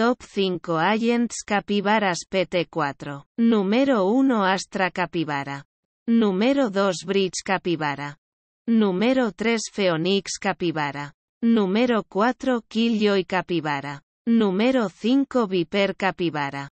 Top 5 Agents Capibaras PT4. Número 1 Astra Capibara. Número 2 Bridge Capibara. Número 3 Phoenix Capibara. Número 4 Killjoy Capibara. Número 5 Viper Capibara.